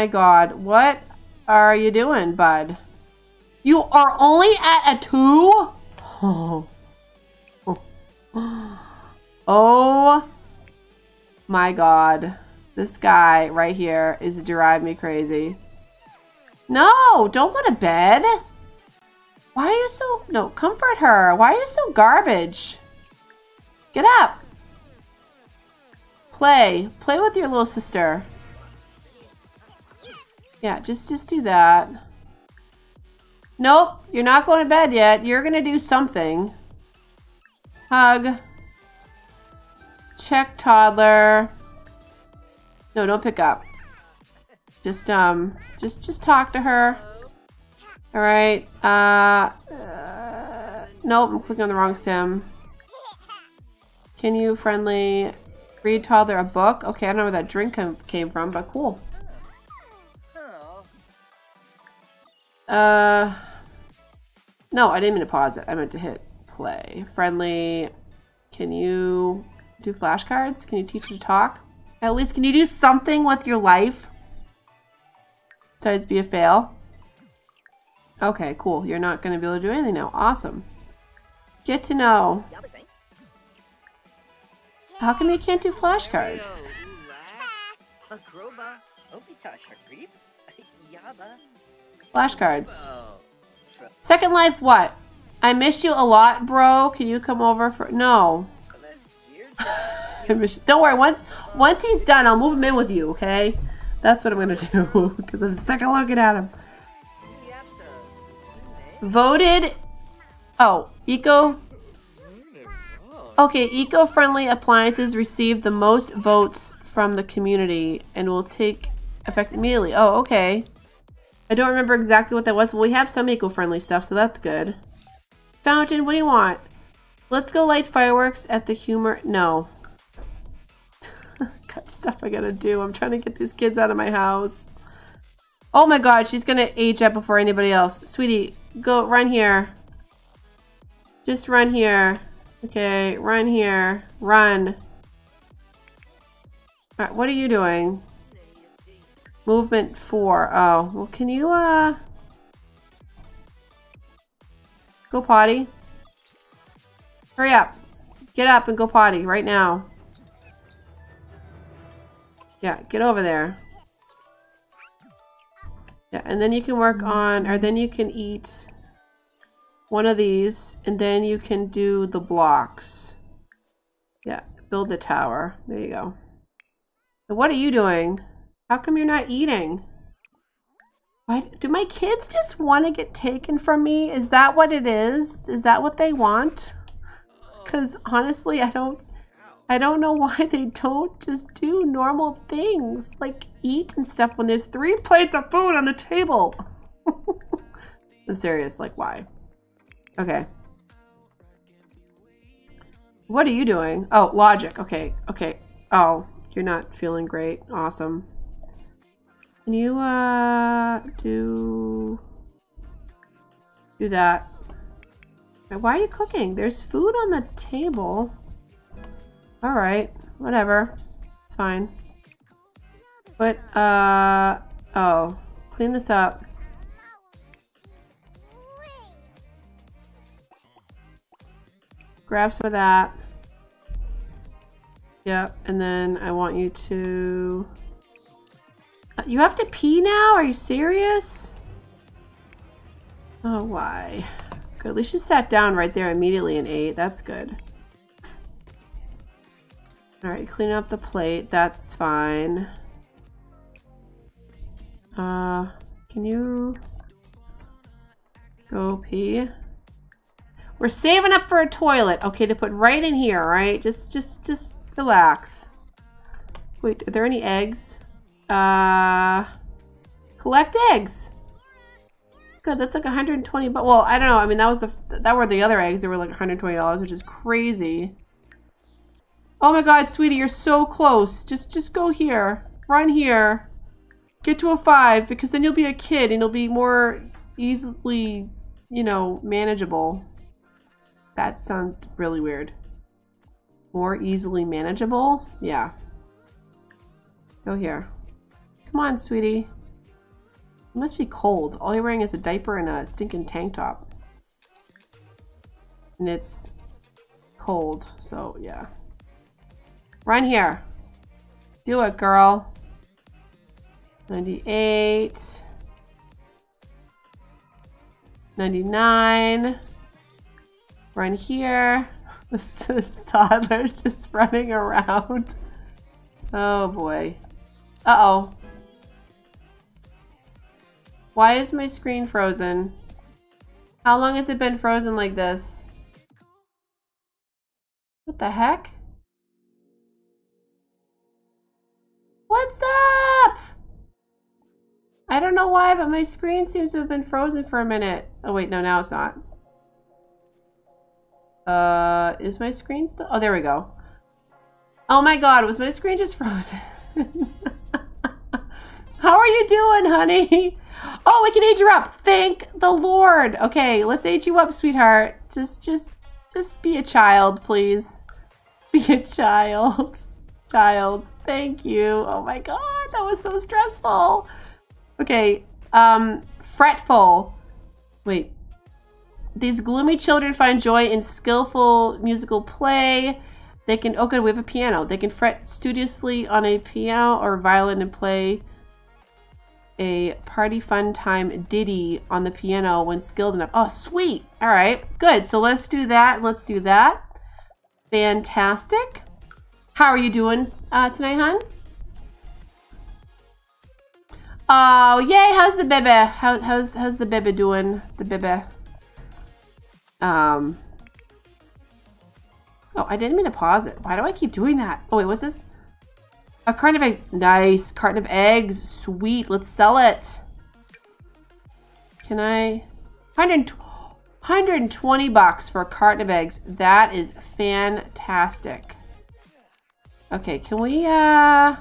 my god. What are you doing, bud? You are only at a two? Oh. Oh my god. This guy right here is driving me crazy. No, don't go to bed. Why are you so... No, comfort her. Why are you so garbage? Get up. Play. Play with your little sister. Yeah, just, just do that. Nope, you're not going to bed yet. You're going to do something. Hug. Check toddler. No, don't pick up. Just, um, just, just talk to her. All right. Uh, uh, nope, I'm clicking on the wrong sim. Can you friendly read toddler a book? Okay, I don't know where that drink came from, but cool. Uh, no, I didn't mean to pause it. I meant to hit play. Friendly, can you do flashcards? Can you teach her to talk? At least, can you do something with your life? Besides be a fail. Okay, cool. You're not going to be able to do anything now. Awesome. Get to know. How come you can't do flashcards? Flashcards. Second life what? I miss you a lot, bro. Can you come over for... No. Don't worry. Once once he's done, I'll move him in with you, okay? That's what I'm going to do. Because I'm sick of looking at him. Voted... Oh, eco... Okay, eco-friendly appliances received the most votes from the community and will take effect immediately. Oh, okay. I don't remember exactly what that was, but we have some eco-friendly stuff, so that's good. Fountain, what do you want? Let's go light fireworks at the humor. No. Got stuff I gotta do. I'm trying to get these kids out of my house. Oh my god, she's gonna age up before anybody else. Sweetie, go run here. Just run here. Okay, run here. Run. Alright, what are you doing? Movement four. Oh, well, can you, uh... Go potty? Hurry up. Get up and go potty right now. Yeah, get over there. Yeah, and then you can work on, or then you can eat one of these, and then you can do the blocks. Yeah, build the tower. There you go. So what are you doing? How come you're not eating? Why, do my kids just want to get taken from me? Is that what it is? Is that what they want? Because honestly, I don't I don't know why they don't just do normal things like eat and stuff when there's three plates of food on the table. I'm serious, like why? Okay. What are you doing? Oh, logic. Okay, okay. Oh, you're not feeling great. Awesome. Can you, uh, do... Do that. Why are you cooking? There's food on the table. Alright, whatever. It's fine. But, uh, oh. Clean this up. Grab some of that. Yep, and then I want you to... You have to pee now? Are you serious? Oh, why? Good, at least you sat down right there immediately and ate. That's good. Alright, clean up the plate. That's fine. Uh, can you go pee? We're saving up for a toilet. Okay, to put right in here, right? Just, just, just relax. Wait, are there any eggs? Uh, collect eggs. Good, that's like 120 but well, I don't know. I mean, that was the that were the other eggs. They were like 120 dollars, which is crazy. Oh my god, sweetie, you're so close. Just just go here. Run here. Get to a five, because then you'll be a kid and you'll be more easily, you know, manageable. That sounds really weird. More easily manageable? Yeah. Go here. Come on, sweetie. He must be cold. All you're wearing is a diaper and a stinking tank top. And it's cold, so yeah. Run here. Do it, girl. 98. 99. Run here. The toddler's just running around. Oh boy. Uh-oh. Why is my screen frozen? How long has it been frozen like this? What the heck? What's up? I don't know why, but my screen seems to have been frozen for a minute. Oh wait, no, now it's not. Uh, is my screen still? Oh, there we go. Oh my god, was my screen just frozen? How are you doing, honey? Oh, I can age you up. Thank the Lord. Okay, let's age you up, sweetheart. Just, just, just be a child, please. Be a child. Child. Thank you. Oh my god, that was so stressful. Okay, um, fretful. Wait. These gloomy children find joy in skillful musical play. They can, oh good, we have a piano. They can fret studiously on a piano or violin and play a party fun time ditty on the piano when skilled enough. Oh, sweet. All right, good. So let's do that. Let's do that. Fantastic. How are you doing uh, tonight, hon? Oh, yay. How's the baby? How, how's, how's the baby doing? The baby. Um. Oh, I didn't mean to pause it. Why do I keep doing that? Oh, wait, what's this? A carton of eggs. Nice. Carton of eggs. Sweet. Let's sell it. Can I? 100, 120 bucks for a carton of eggs. That is fantastic. Okay, can we, uh...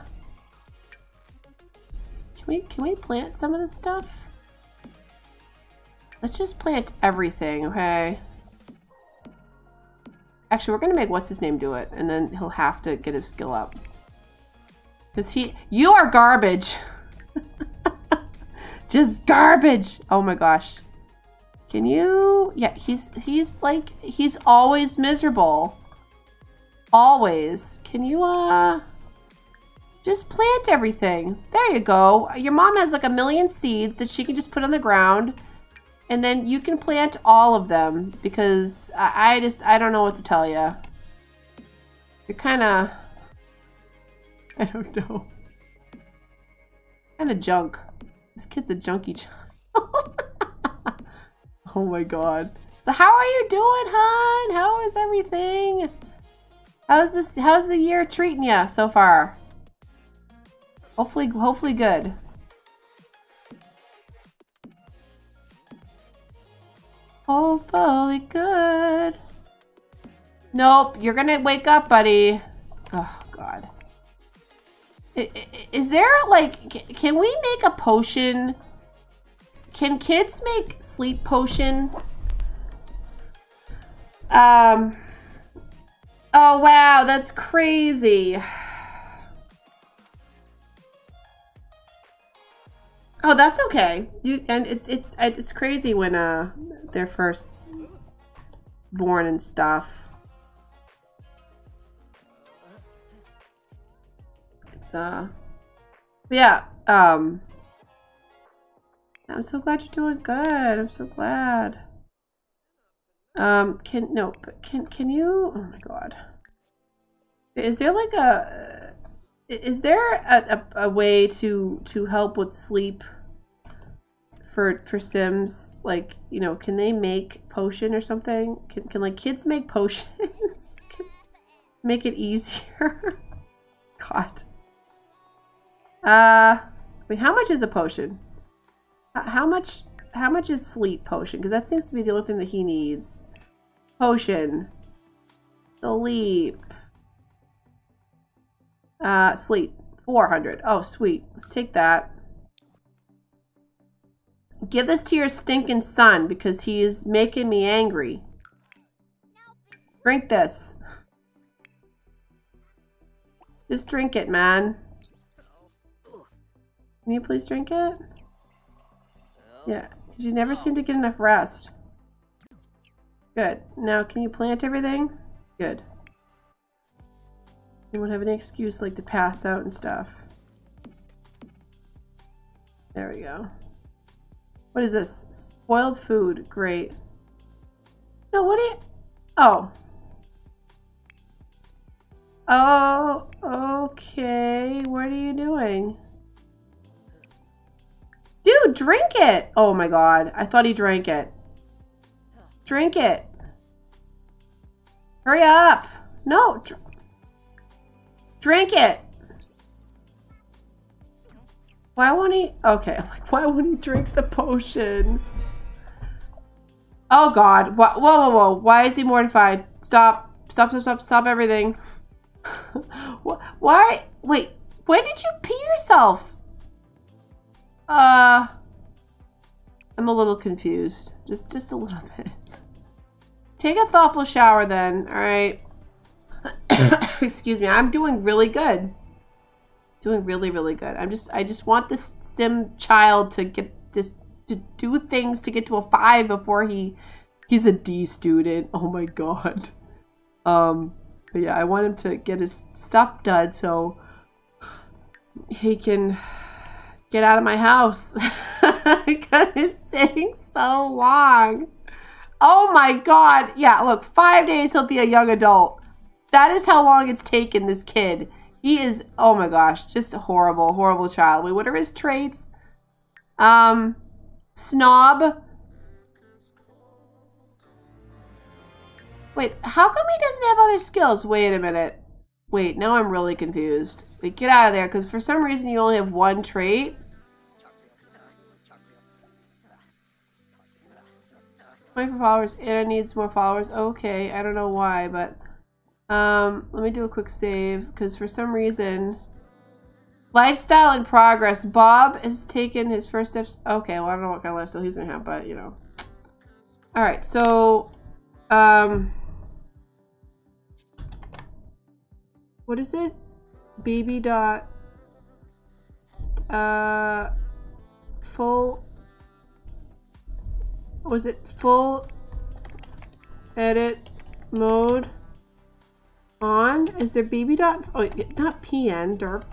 Can we, can we plant some of this stuff? Let's just plant everything, okay? Actually, we're gonna make what's his name do it, and then he'll have to get his skill up. Because he- You are garbage! Just garbage! Oh my gosh. Can you- Yeah, he's- he's like- He's always miserable. Always. Can you, uh... Just plant everything. There you go. Your mom has like a million seeds that she can just put on the ground. And then you can plant all of them because I, I just, I don't know what to tell you. You're kind of... I don't know. Kind of junk. This kid's a junkie oh my god. So how are you doing, hon? How is everything? How's this? How's the year treating you so far? Hopefully, hopefully good. Hopefully good. Nope, you're gonna wake up, buddy. God. Is there like, can we make a potion? Can kids make sleep potion? Um, oh wow, that's crazy. Oh, that's okay. You and it's it's it's crazy when uh they're first born and stuff. It's uh yeah, um I'm so glad you're doing good. I'm so glad. Um can no, but can can you Oh my god. Is there like a is there a, a, a way to to help with sleep for for Sims? Like, you know, can they make potion or something? Can can like kids make potions? make it easier? God. Uh, I mean, how much is a potion? How much? How much is sleep potion? Because that seems to be the only thing that he needs. Potion. Sleep. Uh, sleep. 400. Oh, sweet. Let's take that. Give this to your stinking son because he is making me angry. Drink this. Just drink it, man. Can you please drink it? Yeah, because you never seem to get enough rest. Good. Now, can you plant everything? Good. You won't have any excuse like to pass out and stuff. There we go. What is this? Spoiled food. Great. No, what are you... Oh. Oh, okay. What are you doing? Dude, drink it! Oh my god. I thought he drank it. Drink it. Hurry up. No. Dr drink it. Why won't he? Okay, like, why won't he drink the potion? Oh God! Whoa, whoa, whoa! Why is he mortified? Stop! Stop! Stop! Stop! Stop everything! why? Wait. When did you pee yourself? Uh, I'm a little confused. Just, just a little bit. Take a thoughtful shower then. All right. Excuse me. I'm doing really good. Doing really, really good. I'm just, I just want this sim child to get this to do things to get to a five before he, he's a D student. Oh my god. Um, but yeah, I want him to get his stuff done so he can get out of my house because it's taking so long. Oh my god. Yeah, look, five days he'll be a young adult. That is how long it's taken this kid. He is, oh my gosh, just a horrible, horrible child. Wait, what are his traits? Um, snob. Wait, how come he doesn't have other skills? Wait a minute. Wait, now I'm really confused. Wait, get out of there, because for some reason you only have one trait. 24 followers. Anna needs more followers. Okay, I don't know why, but um, let me do a quick save because for some reason, lifestyle in progress. Bob has taken his first steps. Okay, well I don't know what kind of lifestyle he's gonna have, but you know. All right, so um, what is it? Baby dot uh full was it full edit mode on? Is there bb dot? Oh, not PN, derp.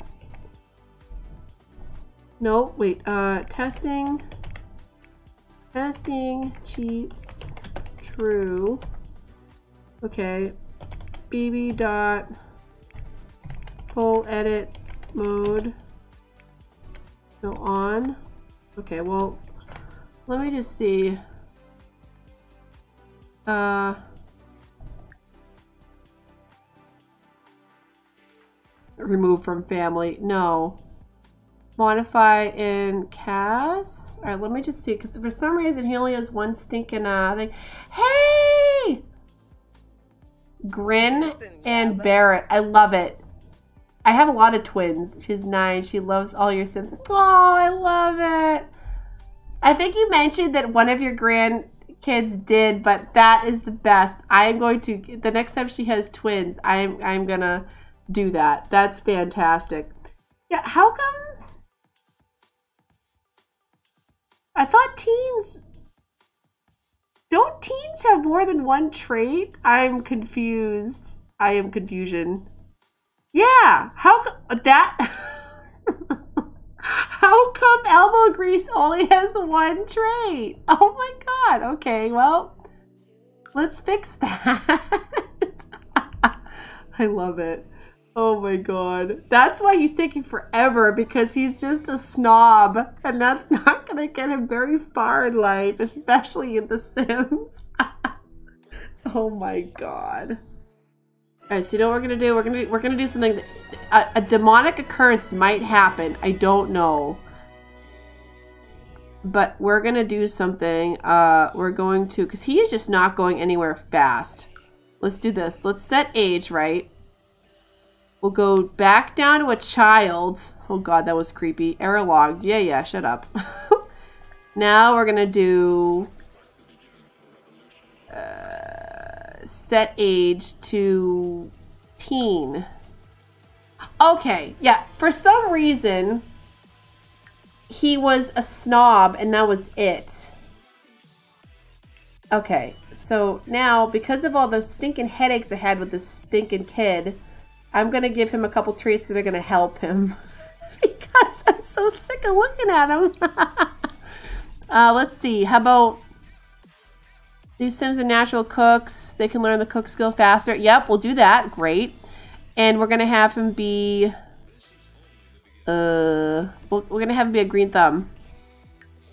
No, wait, uh, testing, testing, cheats, true. Okay, bb dot full edit mode, go on. Okay, well, let me just see. Uh, remove from family. No. Modify in cast. All right, let me just see. Because for some reason, he only has one stinking uh, thing. Hey! Grin and Barrett. I love it. I have a lot of twins. She's nine. She loves all your Sims. Oh, I love it. I think you mentioned that one of your grandkids did, but that is the best. I am going to the next time she has twins, I'm I'm gonna do that. That's fantastic. Yeah, how come I thought teens don't teens have more than one trait? I'm confused. I am confusion. Yeah, how that How come elbow grease only has one trait? Oh my god. Okay, well, let's fix that. I love it. Oh my god. That's why he's taking forever because he's just a snob and that's not going to get him very far in life, especially in The Sims. oh my god. Alright, so you know what we're gonna do? We're gonna we're gonna do something. A, a demonic occurrence might happen. I don't know, but we're gonna do something. Uh, we're going to because he is just not going anywhere fast. Let's do this. Let's set age right. We'll go back down to a child. Oh god, that was creepy. Error logged. Yeah, yeah. Shut up. now we're gonna do. Uh, set age to teen. Okay, yeah, for some reason, he was a snob and that was it. Okay, so now because of all those stinking headaches I had with this stinking kid, I'm gonna give him a couple treats that are gonna help him because I'm so sick of looking at him. uh, let's see, how about these Sims are natural cooks. They can learn the cook skill faster. Yep, we'll do that. Great. And we're gonna have him be uh, we're gonna have him be a green thumb.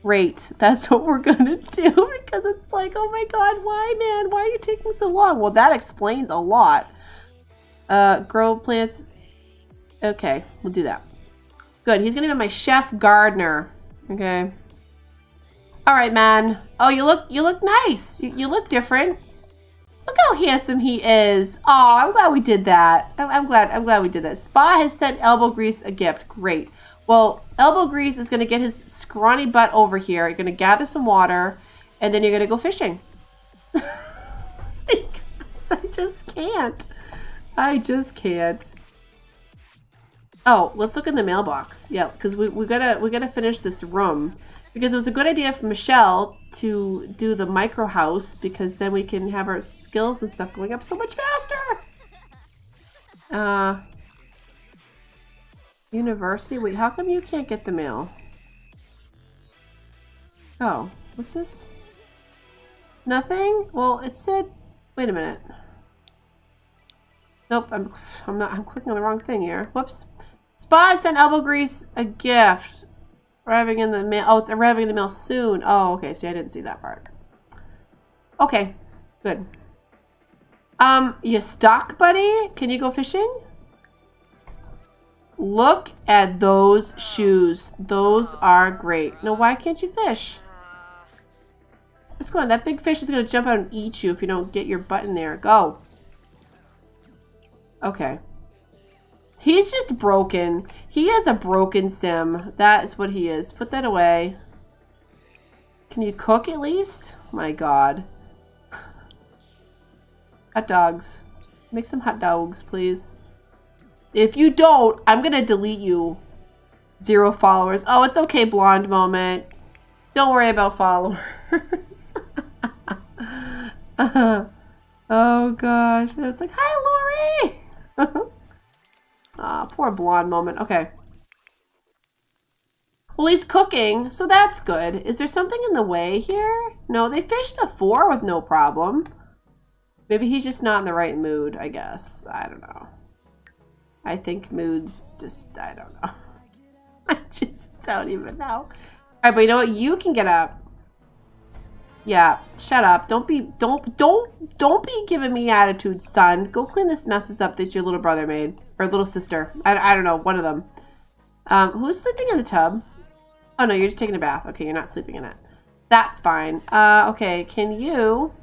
Great. That's what we're gonna do because it's like, oh my god, why, man? Why are you taking so long? Well, that explains a lot. Uh, grow plants. Okay, we'll do that. Good. He's gonna be my chef gardener. Okay. All right, man. Oh, you look you look nice. You, you look different. Look how handsome he is. Oh, I'm glad we did that. I'm, I'm, glad. I'm glad we did that. Spa has sent Elbow Grease a gift. Great. Well, Elbow Grease is going to get his scrawny butt over here. You're going to gather some water, and then you're going to go fishing. I just can't. I just can't. Oh, let's look in the mailbox. Yeah, because we, we gotta we gotta finish this room because it was a good idea for Michelle to do the micro house because then we can have our skills and stuff going up so much faster. Uh, university. Wait, how come you can't get the mail? Oh, what's this? Nothing? Well, it said. Wait a minute. Nope, I'm I'm not. I'm clicking on the wrong thing here. Whoops. Spa sent elbow grease a gift. Arriving in the mail. Oh, it's arriving in the mail soon. Oh, okay. See, I didn't see that part. Okay, good. Um, you stuck, buddy? Can you go fishing? Look at those shoes. Those are great. Now, why can't you fish? What's going on? That big fish is going to jump out and eat you if you don't get your butt in there. Go. Okay. He's just broken. He is a broken sim. That is what he is. Put that away. Can you cook at least? My god. Hot dogs. Make some hot dogs, please. If you don't, I'm gonna delete you. Zero followers. Oh, it's okay, blonde moment. Don't worry about followers. oh gosh. I was like, hi, Lori! Ah, poor blonde moment. Okay. Well, he's cooking, so that's good. Is there something in the way here? No, they fished before with no problem. Maybe he's just not in the right mood, I guess. I don't know. I think moods just, I don't know. I just don't even know. All right, but you know what? You can get up. Yeah, shut up. Don't be, don't, don't, don't be giving me attitude, son. Go clean this messes up that your little brother made. Or little sister. I, I don't know, one of them. Um, who's sleeping in the tub? Oh no, you're just taking a bath. Okay, you're not sleeping in it. That's fine. Uh, okay, can you...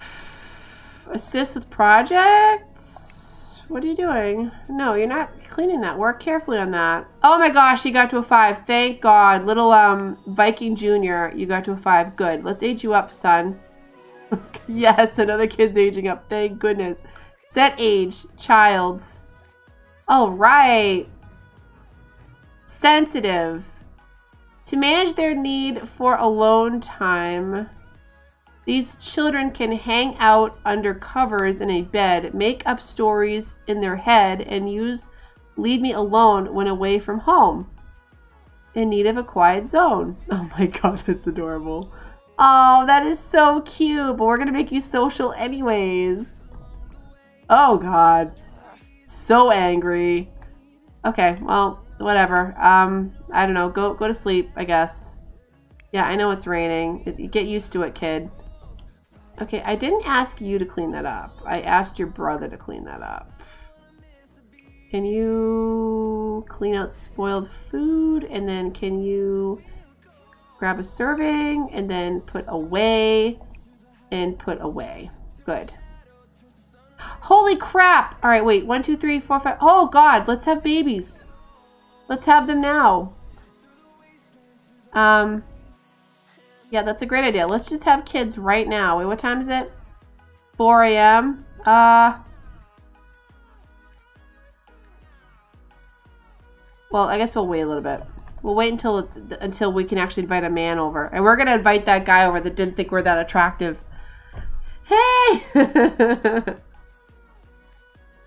Assist with projects? What are you doing? No, you're not cleaning that. Work carefully on that. Oh my gosh, you got to a five. Thank God. Little um Viking Jr., you got to a five. Good. Let's age you up, son. yes, another kid's aging up. Thank goodness. Set age. Child. All right. Sensitive. To manage their need for alone time, these children can hang out under covers in a bed, make up stories in their head, and use leave me alone when away from home. In need of a quiet zone. Oh my god, that's adorable. Oh, that is so cute, but we're gonna make you social anyways. Oh god. So angry. Okay, well, whatever. Um, I don't know. Go go to sleep, I guess. Yeah, I know it's raining. Get used to it, kid. Okay, I didn't ask you to clean that up. I asked your brother to clean that up. Can you clean out spoiled food? And then can you grab a serving and then put away and put away. Good. Holy crap! All right, wait. One, two, three, four, five. Oh, God. Let's have babies. Let's have them now. Um, yeah, that's a great idea. Let's just have kids right now. Wait, what time is it? 4 a.m. Uh, Well, I guess we'll wait a little bit. We'll wait until until we can actually invite a man over. And we're going to invite that guy over that didn't think we're that attractive. Hey!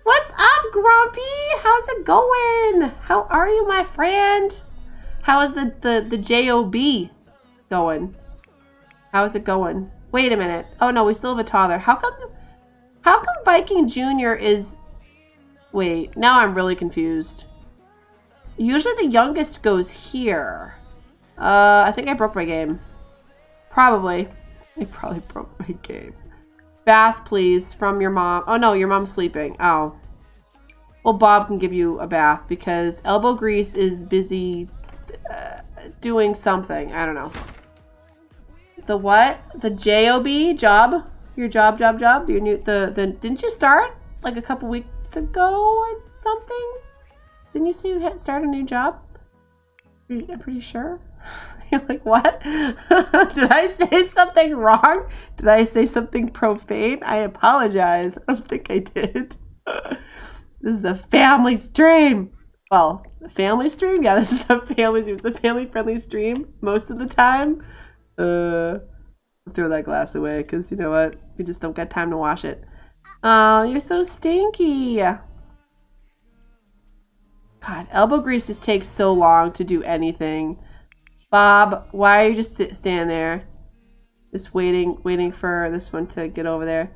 What's up, Grumpy? How's it going? How are you, my friend? How is the, the, the J-O-B going? How is it going? Wait a minute. Oh, no, we still have a toddler. How come... How come Viking Jr. is... Wait, now I'm really confused. Usually the youngest goes here. Uh, I think I broke my game. Probably. I probably broke my game. Bath, please, from your mom. Oh, no, your mom's sleeping. Oh. Well, Bob can give you a bath because elbow grease is busy uh, doing something. I don't know. The what? The J-O-B? Job? Your job, job, job? Your new, the, the, didn't you start like a couple weeks ago or something? Didn't you say you had started a new job? I'm pretty sure. You're like, what? Did I say something wrong? Did I say something profane? I apologize. I don't think I did. this is a family stream. Well, a family stream? Yeah, this is a family stream. It's a family friendly stream most of the time. Uh, throw that glass away because you know what? We just don't got time to wash it. Oh, you're so stinky. God, elbow grease just takes so long to do anything. Bob, why are you just sit, stand there? Just waiting, waiting for this one to get over there.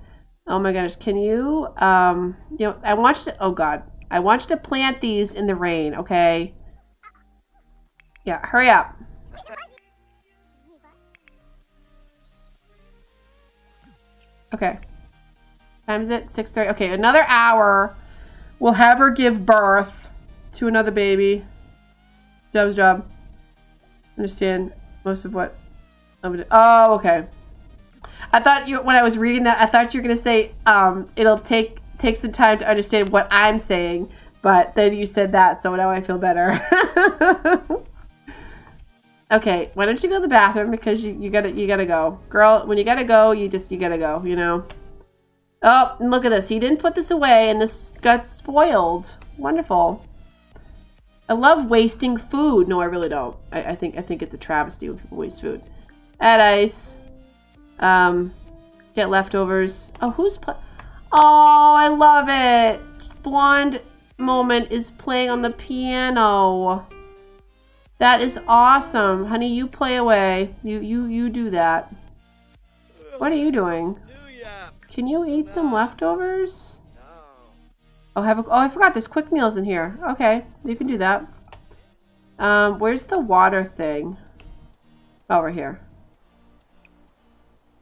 Oh my gosh, can you, um, you know, I want you to, oh God. I want you to plant these in the rain, okay? Yeah, hurry up. Okay. Time is it? 6.30. Okay, another hour. We'll have her give birth to another baby. Job's job. Understand most of what Oh, okay. I thought you when I was reading that, I thought you were gonna say um, it'll take take some time to understand what I'm saying, but then you said that, so now I feel better. okay, why don't you go to the bathroom because you, you gotta you gotta go, girl. When you gotta go, you just you gotta go. You know. Oh, look at this. He didn't put this away, and this got spoiled. Wonderful. I love wasting food. No, I really don't. I, I think I think it's a travesty when people waste food. Add ice. Um, get leftovers. Oh, who's play? Oh, I love it. Blonde moment is playing on the piano. That is awesome, honey. You play away. You you you do that. What are you doing? Can you eat some leftovers? Oh, have a, oh, I forgot there's quick meals in here. Okay, you can do that. Um, where's the water thing? Over here.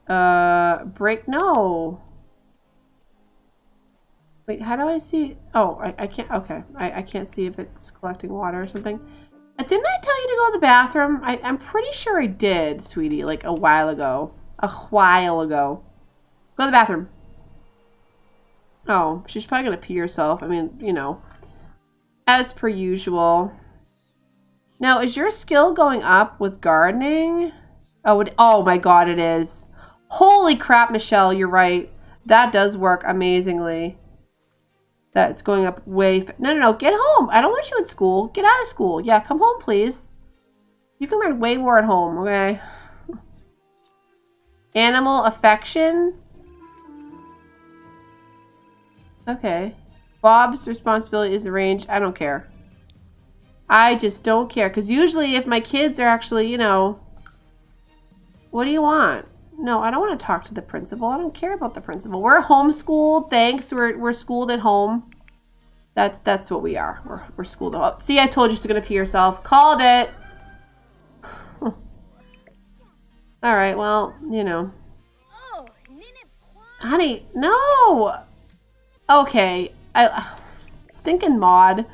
Uh, break, no. Wait, how do I see? Oh, I, I can't, okay. I, I can't see if it's collecting water or something. Didn't I tell you to go to the bathroom? I, I'm pretty sure I did, sweetie, like a while ago. A while ago. Go to the bathroom. Oh, she's probably going to pee herself. I mean, you know, as per usual. Now, is your skill going up with gardening? Oh, it, oh my god, it is. Holy crap, Michelle, you're right. That does work amazingly. That's going up way... No, no, no, get home. I don't want you in school. Get out of school. Yeah, come home, please. You can learn way more at home, okay? Animal affection? Okay. Bob's responsibility is arranged. I don't care. I just don't care. Because usually if my kids are actually, you know... What do you want? No, I don't want to talk to the principal. I don't care about the principal. We're homeschooled. Thanks. We're, we're schooled at home. That's that's what we are. We're, we're schooled home. See, I told you she's going to pee herself. Called it. All right, well, you know. Honey, no! Okay, I stinking mod.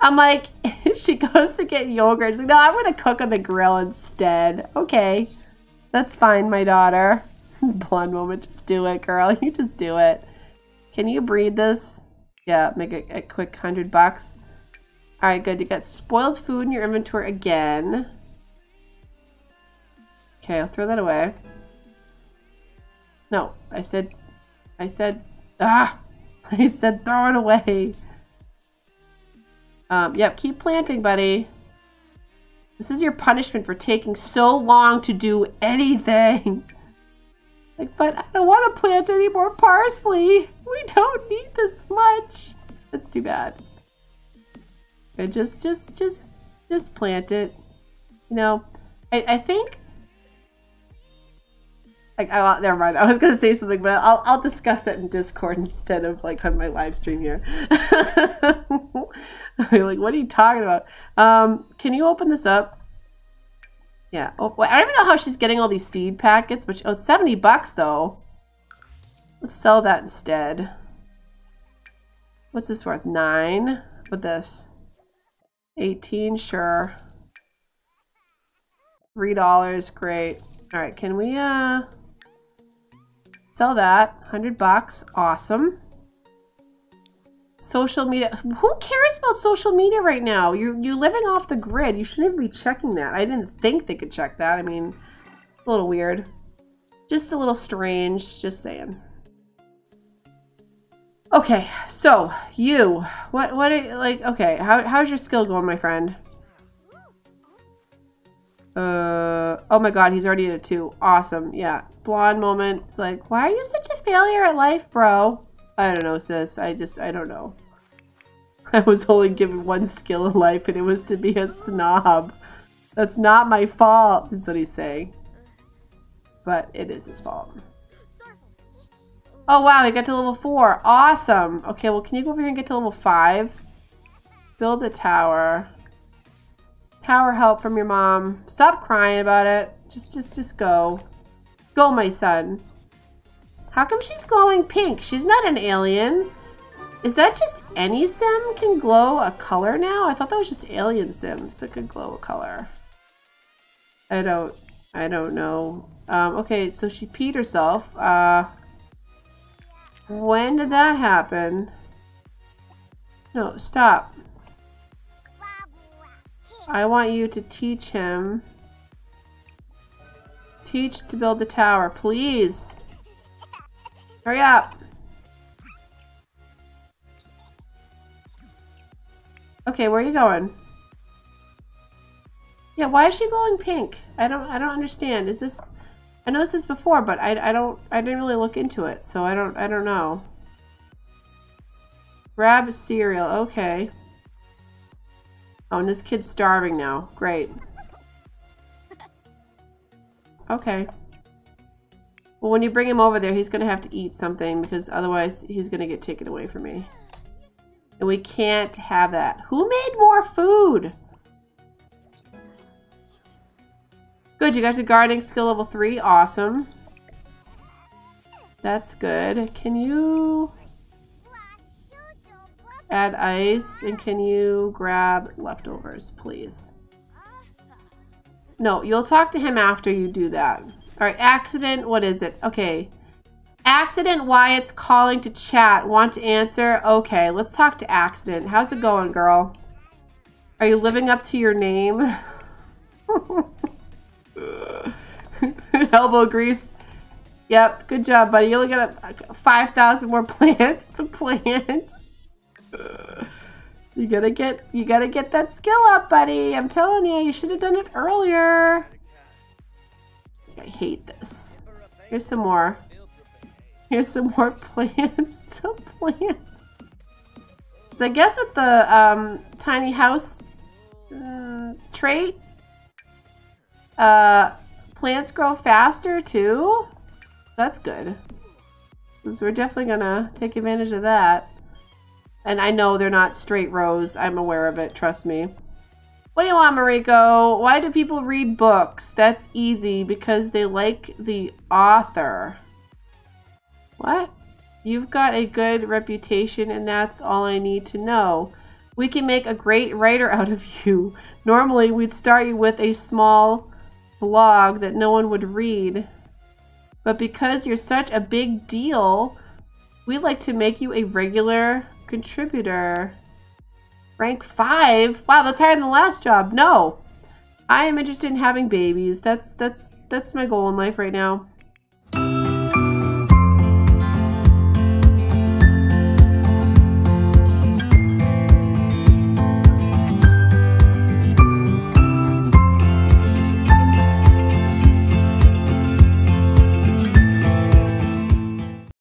I'm like, she goes to get yogurt. She's like, no, I'm gonna cook on the grill instead. Okay, that's fine, my daughter. Blonde moment, just do it, girl. You just do it. Can you breed this? Yeah, make it a quick hundred bucks. All right, good. You got spoiled food in your inventory again. Okay, I'll throw that away. No, I said, I said, ah. I said throw it away. Um, yep, keep planting, buddy. This is your punishment for taking so long to do anything. Like, but I don't want to plant any more parsley. We don't need this much. That's too bad. But just, just, just, just plant it. You know, I, I think like, I, never mind. I was gonna say something, but I'll I'll discuss that in Discord instead of like on my live stream here. like, what are you talking about? Um, can you open this up? Yeah. Oh, I don't even know how she's getting all these seed packets, but she, oh, it's 70 bucks though. Let's sell that instead. What's this worth? Nine. With this? 18, sure. Three dollars, great. All right, can we uh Sell that. 100 bucks. Awesome. Social media. Who cares about social media right now? You're, you're living off the grid. You shouldn't be checking that. I didn't think they could check that. I mean, a little weird. Just a little strange. Just saying. Okay, so you, what, what, are, like, okay, how, how's your skill going, my friend? Uh, oh my god, he's already at a two. Awesome, yeah blonde moment. It's like, why are you such a failure at life, bro? I don't know, sis. I just, I don't know. I was only given one skill in life and it was to be a snob. That's not my fault, is what he's saying. But it is his fault. Oh wow, he got to level 4. Awesome. Okay, well can you go over here and get to level 5? Build a tower. Tower help from your mom. Stop crying about it. Just, just, just go. Go, my son. How come she's glowing pink? She's not an alien. Is that just any sim can glow a color now? I thought that was just alien sims that could glow a color. I don't, I don't know. Um, okay, so she peed herself. Uh, when did that happen? No, stop. I want you to teach him Teach to build the tower, please. Hurry up. Okay, where are you going? Yeah, why is she glowing pink? I don't I don't understand. Is this I noticed this before, but I, I don't I didn't really look into it, so I don't I don't know. Grab cereal, okay. Oh, and this kid's starving now. Great. Okay. Well, when you bring him over there, he's going to have to eat something because otherwise he's going to get taken away from me. And we can't have that. Who made more food? Good, you got the gardening skill level 3. Awesome. That's good. Can you add ice? And can you grab leftovers, please? No, you'll talk to him after you do that. All right, accident, what is it? Okay. Accident Wyatt's calling to chat. Want to answer? Okay, let's talk to Accident. How's it going, girl? Are you living up to your name? Elbow grease. Yep, good job, buddy. You only got 5,000 more plants to plant. You gotta get you gotta get that skill up, buddy. I'm telling you, you should have done it earlier. I hate this. Here's some more. Here's some more plants. some plants. So I guess with the um, tiny house uh, trait, uh, plants grow faster too. That's good. Because we're definitely gonna take advantage of that. And I know they're not straight rows. I'm aware of it. Trust me. What do you want, Mariko? Why do people read books? That's easy because they like the author. What? You've got a good reputation and that's all I need to know. We can make a great writer out of you. Normally, we'd start you with a small blog that no one would read. But because you're such a big deal, we'd like to make you a regular Contributor. Rank 5? Wow, that's higher than the last job. No. I am interested in having babies. That's that's that's my goal in life right now.